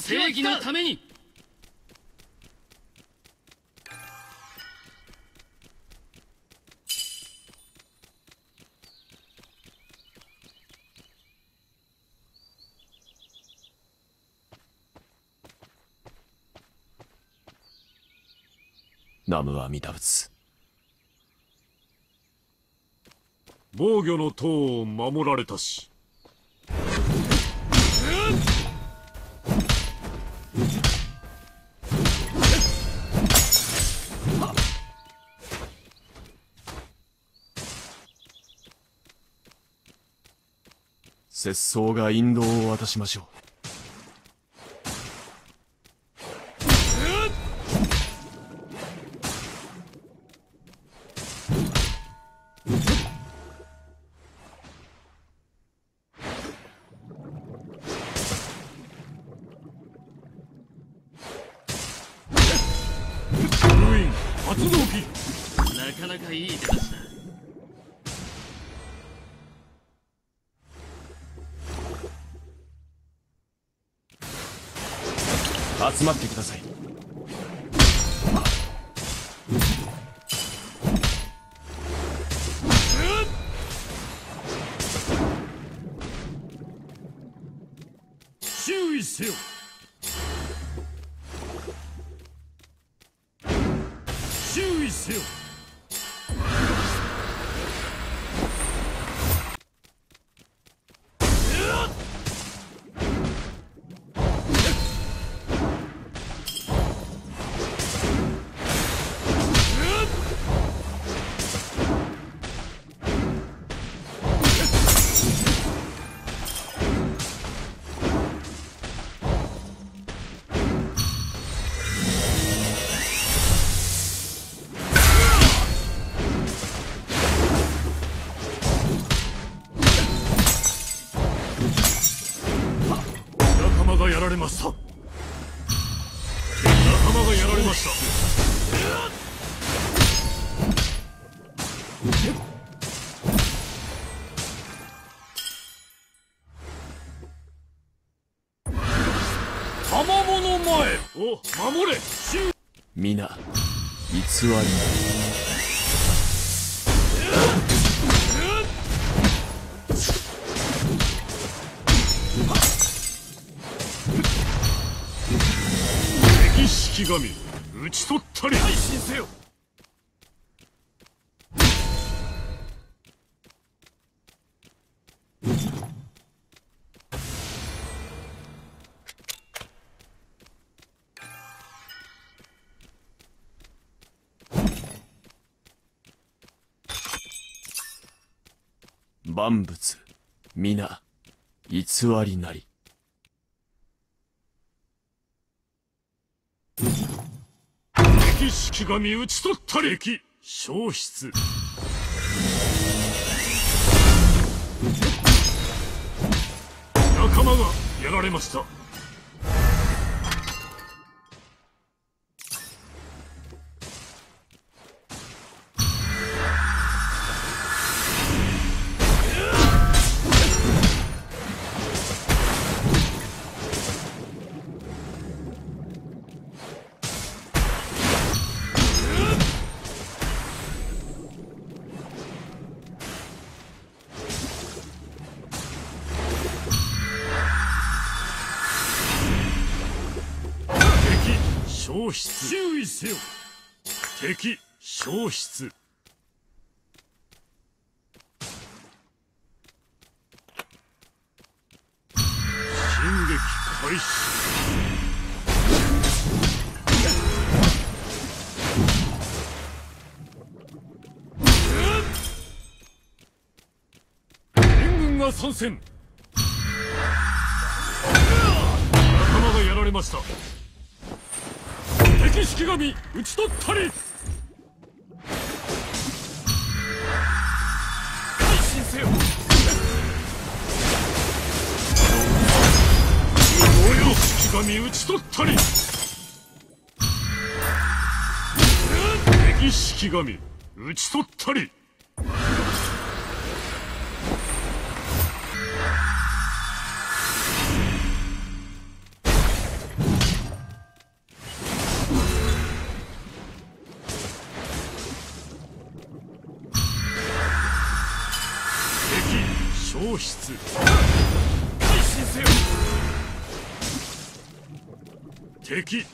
正義のために。南無阿弥陀仏。防御の塔を守られたし拙僧が引導を渡しましょう。封集まってください。注意せよ。注意せよ。ました仲間がやられました。守れ。注皆偽りなり神討ち取ったり。配信せよ。万物皆偽りなり敵式神討ち取ったり。敵消失。仲間がやられました。消失。注意せよ。敵消失。進撃開始。参戦。仲間がやられました敵式神討ち取ったり改心せよ。敵式神討ち取ったり敵式神討ち取ったり敵。仕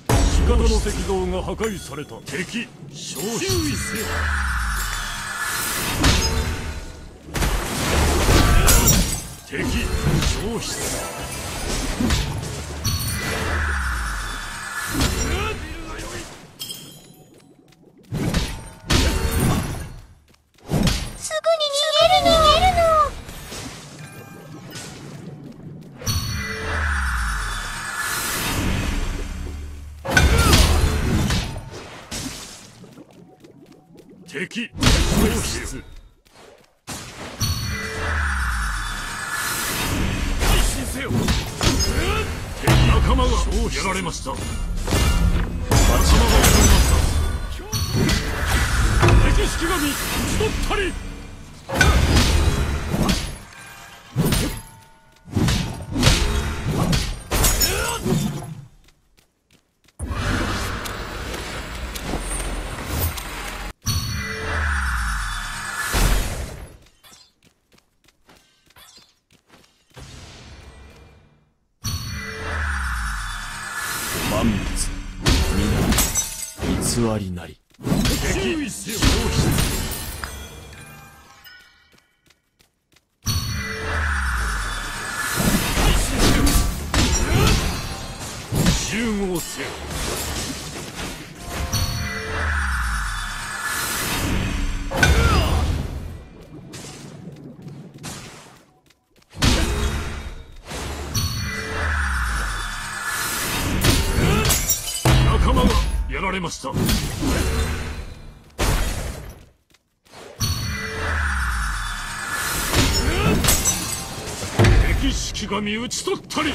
方の石像が破壊された。敵。消失注意せよ。敵。消失敵式神討ち取ったりわりなり。注意せました。敵式神討ち取ったり。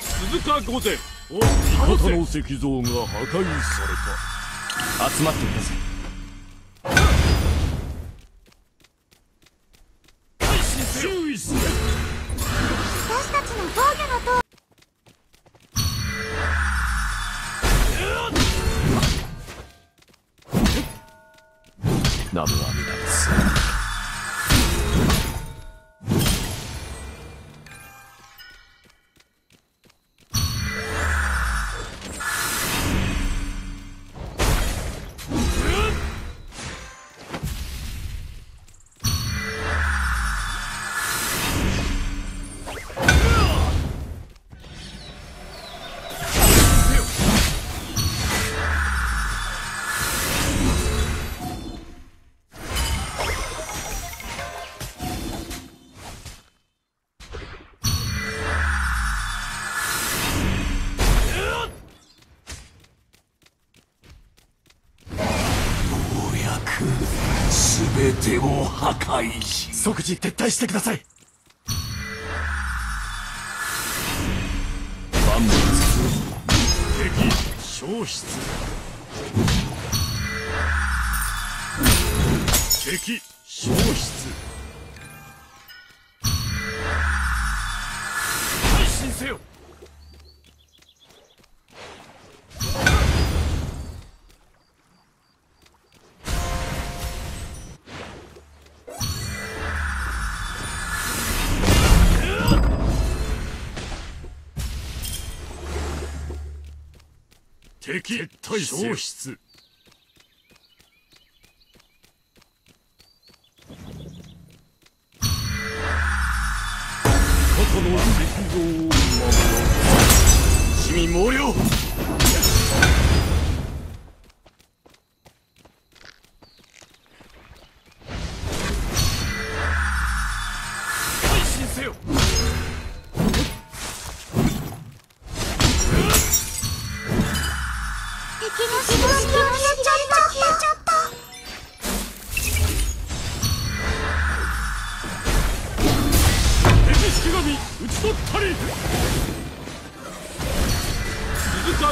鈴鹿御前。味方の石像が破壊された集まってください。改心せよ注意せよ私たちの防御の塔ナムアミ破壊し。即時撤退してください。万物敵消失。敵消失敵消失過去の石像を守ろう市民猛量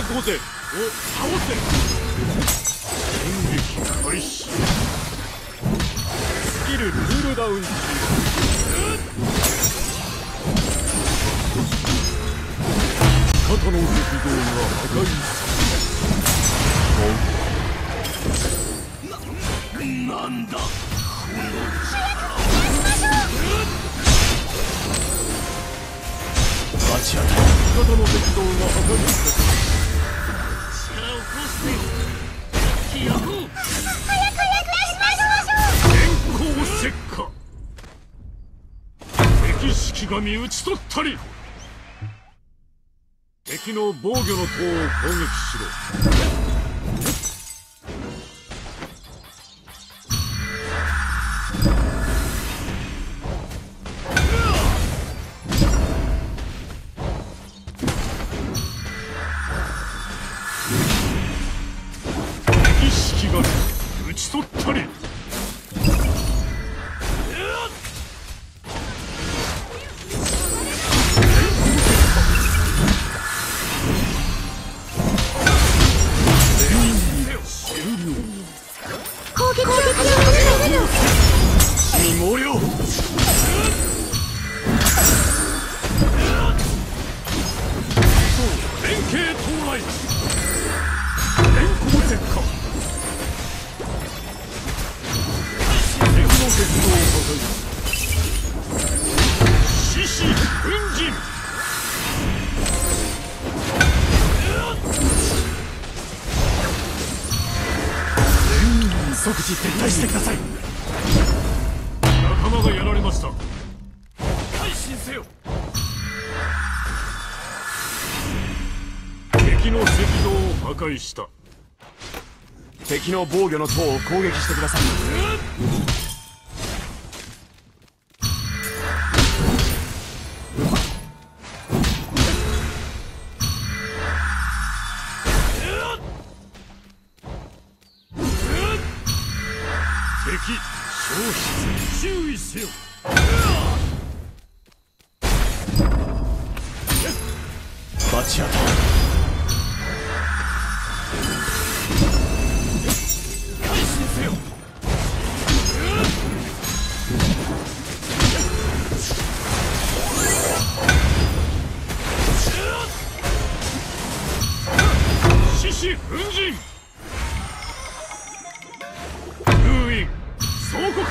御前を倒せ。演撃開始スキルルールダウン中肩の石像が破壊ななんだこの罰当た。り肩の石像が破壊力を式神討ち取ったり敵の防御の塔を攻撃しろ撤退してください。仲間がやられました。改心せよ。敵の石像を破壊した。敵の防御の塔を攻撃してください。敵消注意せよ。罰当たる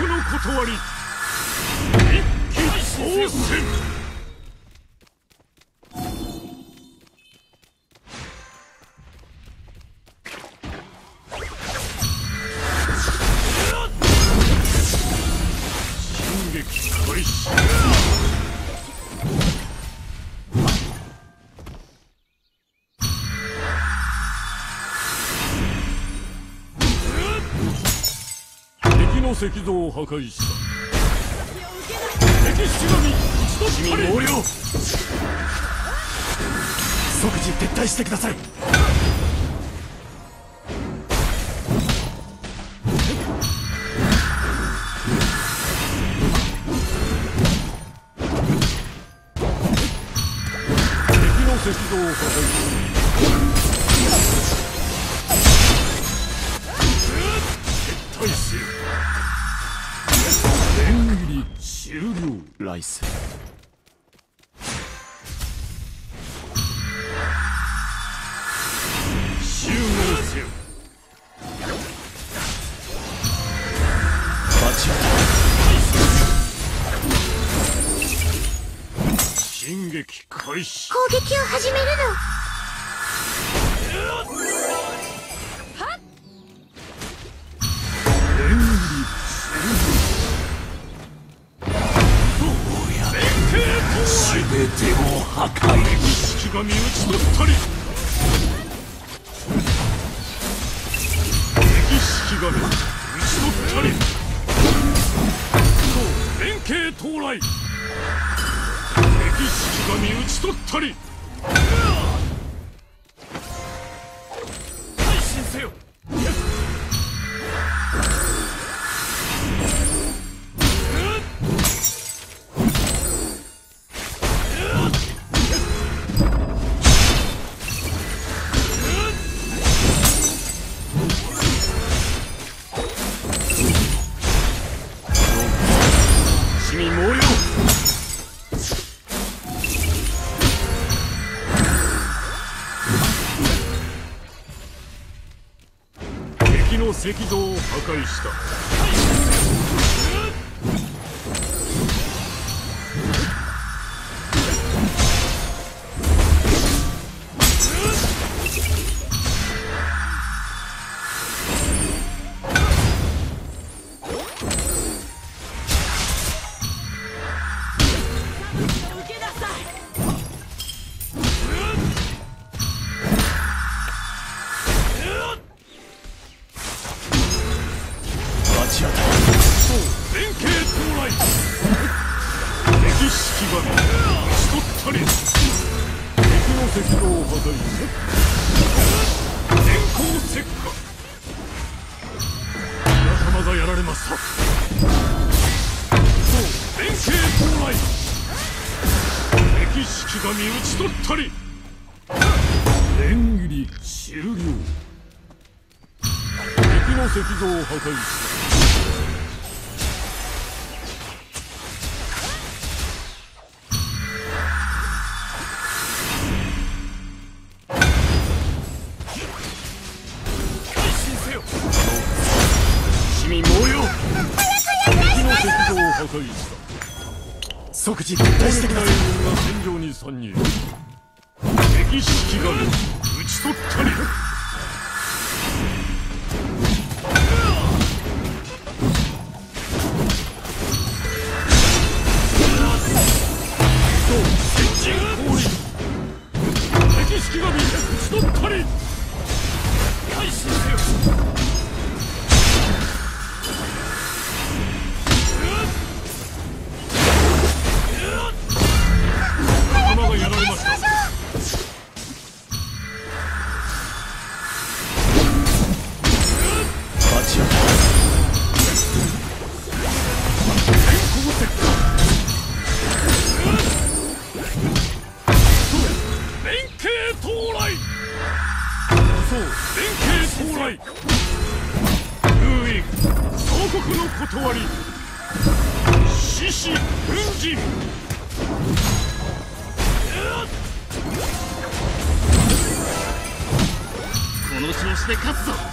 の断り。一気当選石像を破壊した。敵死神一度たり毛量即時撤退してください。敵の石像を破壊ライス集合せよ罰当た進撃開始。攻撃を始めるの敵式神討ち取ったり。そう連携到来。敵式神討ち取ったり。石像を破壊した終了。敵の石像を破壊し。た敵の石像を破壊した。即時撤退してください。軍が戦場に参入。敵式神り獅子奮陣この調子で勝つぞ。